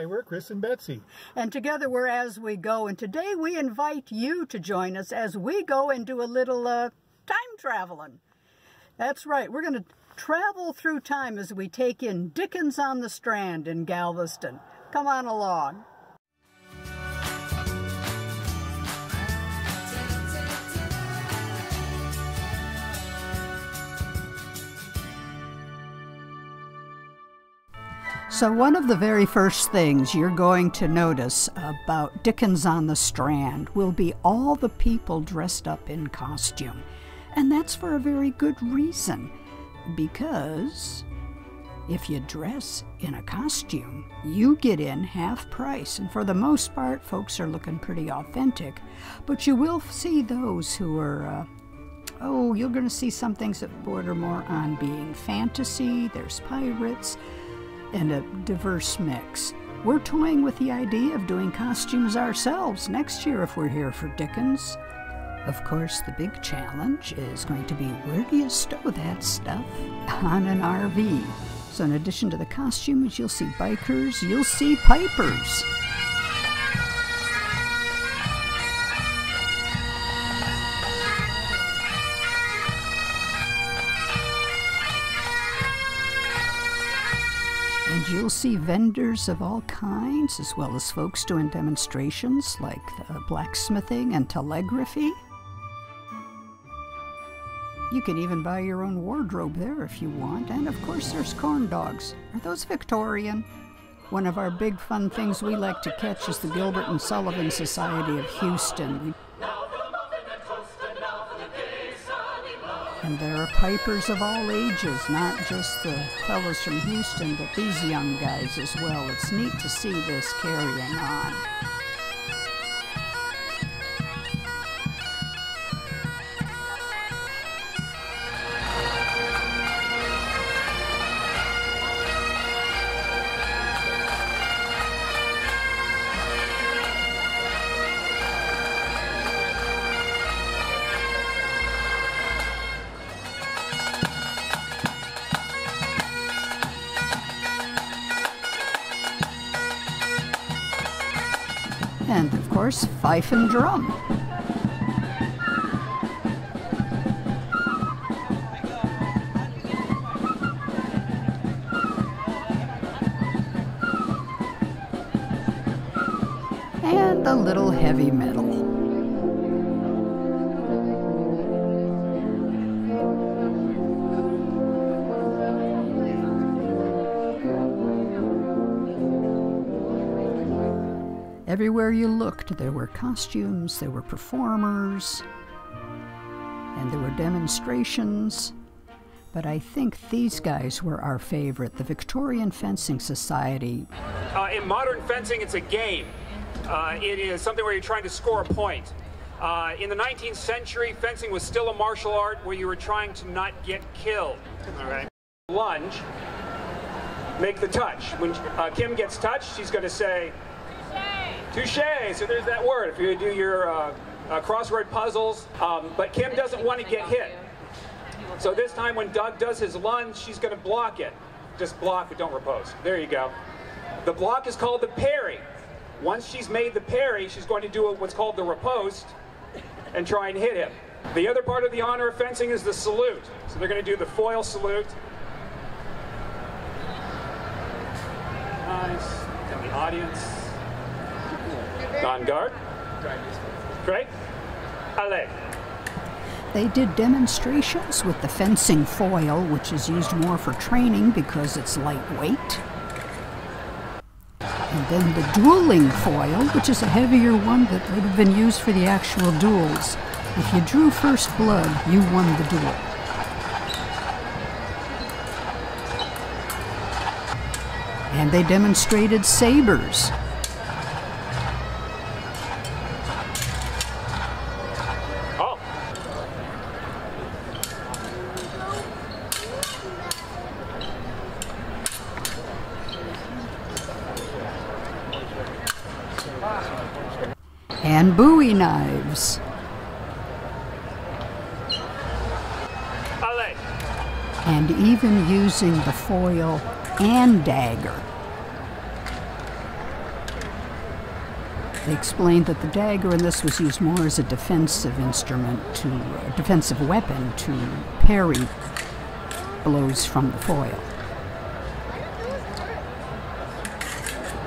Hi, we're Chris and Betsy. And together we're As We Go. And today we invite you to join us as we go and do a little uh, time traveling. That's right, we're going to travel through time as we take in Dickens on the Strand in Galveston. Come on along. So, one of the very first things you're going to notice about Dickens on the Strand will be all the people dressed up in costume. And that's for a very good reason. Because if you dress in a costume, you get in half price. And for the most part, folks are looking pretty authentic. But you will see those who are. Uh, oh, you're going to see some things that border more on being fantasy. There's pirates and a diverse mix. We're toying with the idea of doing costumes ourselves next year if we're here for Dickens. Of course, the big challenge is going to be where do you stow that stuff on an RV? So, in addition to the costumes, you'll see bikers, you'll see pipers. You'll see vendors of all kinds, as well as folks doing demonstrations like uh, blacksmithing and telegraphy. You can even buy your own wardrobe there if you want. And of course, there's corn dogs. Are those Victorian? One of our big fun things we like to catch is the Gilbert and Sullivan Society of Houston. And there are pipers of all ages, not just the fellows from Houston, but these young guys as well. It's neat to see this carrying on. And of course, fife and drum. And a little heavy metal. Everywhere you looked, there were costumes, there were performers, and there were demonstrations. But I think these guys were our favorite the Victorian Fencing Society. Uh, in modern fencing, it's a game. Uh, it is something where you're trying to score a point. Uh, in the 19th century, fencing was still a martial art where you were trying to not get killed. All right. Lunge, make the touch. When uh, Kim gets touched, she's going to say, Touche. So there's that word. If you do your uh, uh, crossword puzzles, um, but Kim doesn't want to get hit. So this time when Doug does his lunge, she's going to block it. Just block it, don't repose. There you go. The block is called the parry. Once she's made the parry, she's going to do what's called the riposte and try and hit him. The other part of the honor of fencing is the salute. So they're going to do the foil salute. Nice. And the audience. On guard. Great. Allez. They did demonstrations with the fencing foil, which is used more for training because it's lightweight. And then the dueling foil, which is a heavier one that would have been used for the actual duels. If you drew first blood, you won the duel. And they demonstrated sabers. Oh. And bowie knives. And even using the foil and dagger. They explained that the dagger in this was used more as a defensive instrument, to a defensive weapon to parry blows from the foil.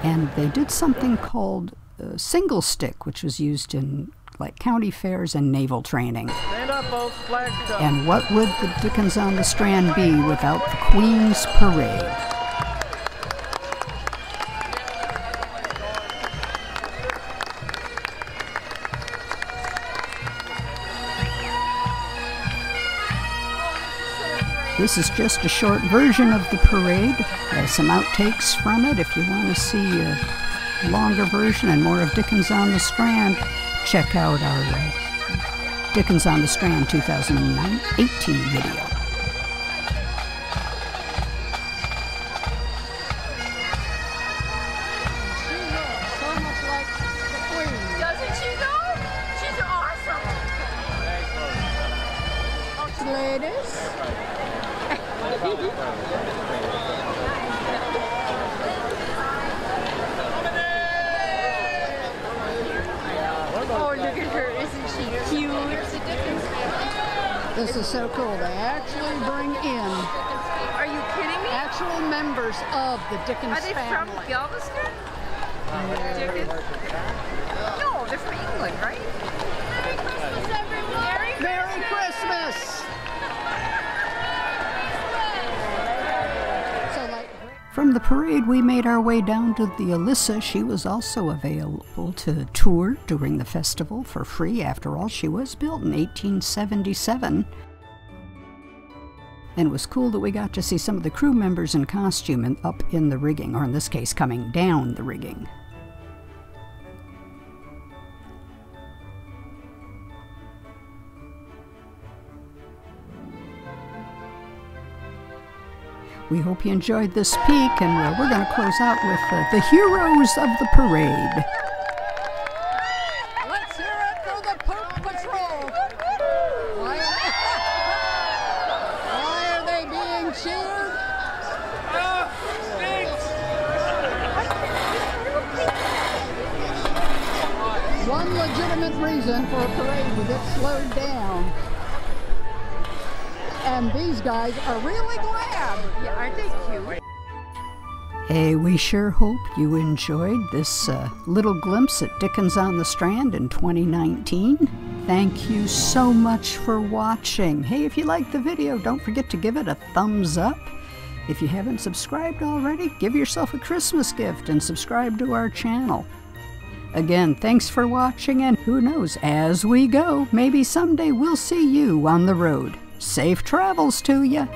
And they did something called single stick, which was used in like county fairs and naval training. Up, and what would the Dickens on the Strand be without the Queen's Parade? This is just a short version of the parade. There's some outtakes from it. If you want to see a longer version and more of Dickens on the Strand, check out our uh, Dickens on the Strand 2018 video. This is so cool. They actually bring in. Are you kidding me? Actual members of the Dickens family. Are they family. from Galveston? Uh, Dickens? From the parade, we made our way down to the Elissa. She was also available to tour during the festival for free. After all, she was built in 1877. And it was cool that we got to see some of the crew members in costume and up in the rigging, or in this case, coming down the rigging. We hope you enjoyed this peek, and uh, we're going to close out with uh, the heroes of the parade. Let's hear it for the Poop Patrol. Why, why are they being cheered? One legitimate reason for a parade to get slowed down. And these guys are really glad. Yeah, aren't they cute? Hey, we sure hope you enjoyed this uh, little glimpse at Dickens on the Strand in 2019. Thank you so much for watching. Hey, if you liked the video, don't forget to give it a thumbs up. If you haven't subscribed already, give yourself a Christmas gift and subscribe to our channel. Again, thanks for watching, and who knows, as we go, maybe someday we'll see you on the road. Safe travels to you.